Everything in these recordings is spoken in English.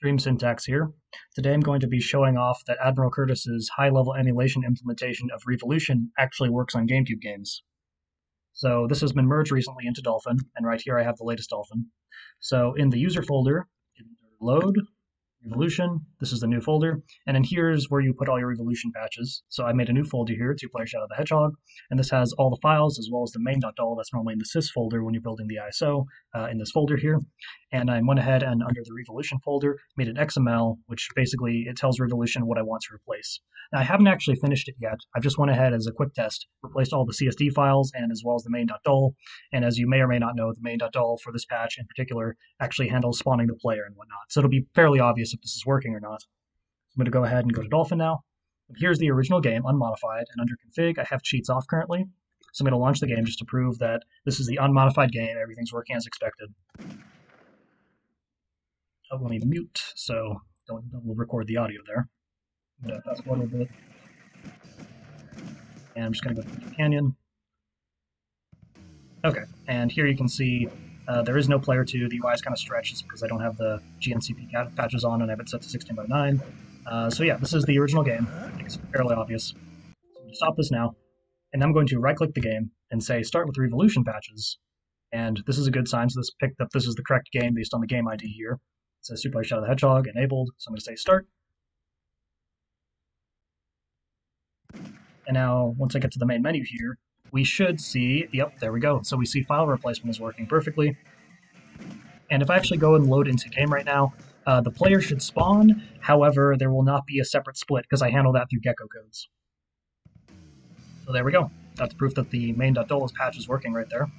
Dream Syntax here. Today I'm going to be showing off that AdmiralCurtiss's high-level emulation implementation of Riivolution actually works on GameCube games. So this has been merged recently into Dolphin, and right here I have the latest Dolphin. So in the user folder, load, Riivolution. This is the new folder. And then here's where you put all your Riivolution patches. So I made a new folder here, Two Player Shadow the Hedgehog. And this has all the files as well as the main.dol that's normally in the sys folder when you're building the ISO uh, in this folder here. And I went ahead and under the Riivolution folder made an XML, which basically it tells Riivolution what I want to replace. Now I haven't actually finished it yet. I've just went ahead as a quick test, replaced all the CSD files and as well as the main.dol. And as you may or may not know, the main.dol for this patch in particular actually handles spawning the player and whatnot. So it'll be fairly obvious if this is working or not. I'm going to go ahead and go to Dolphin now. Here's the original game, unmodified, and under config, I have cheats off currently. So I'm going to launch the game just to prove that this is the unmodified game, everything's working as expected. Oh, let me mute, so don't, we'll record the audio there. I'm going to fast forward a bit. And I'm just going to go to the Canyon. Okay, and here you can see uh, there is no player 2. The UI is kind of stretched just because I don't have the GNCP patches on and I have it set to 16 by 9. Uh, so yeah, this is the original game. I think it's fairly obvious. So stop this now, and I'm going to right-click the game and say start with Riivolution patches. And this is a good sign, so this picked up this is the correct game based on the game ID here. It says Super Shadow the Hedgehog enabled, so I'm going to say start. And now, once I get to the main menu here, we should see, yep, there we go. So we see file replacement is working perfectly. And if I actually go and load into game right now, uh, the player should spawn. However, there will not be a separate split because I handle that through Gecko codes. So there we go. That's proof that the main.dolus patch is working right there.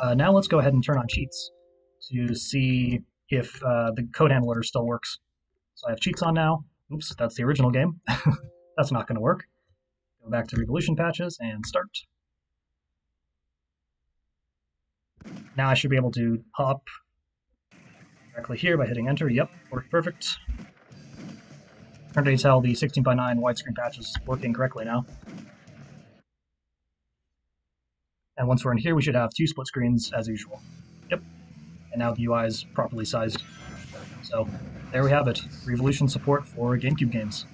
Uh, now let's go ahead and turn on cheats to see if uh, the code handler still works. So I have cheats on now. Oops, that's the original game. that's not going to work. Go back to Riivolution patches and start. Now I should be able to hop directly here by hitting enter. Yep, worked perfect. To tell the 16 by 9 widescreen patch is working correctly now. And once we're in here, we should have two split screens as usual. Yep. And now the UI is properly sized. So there we have it. Riivolution support for GameCube games.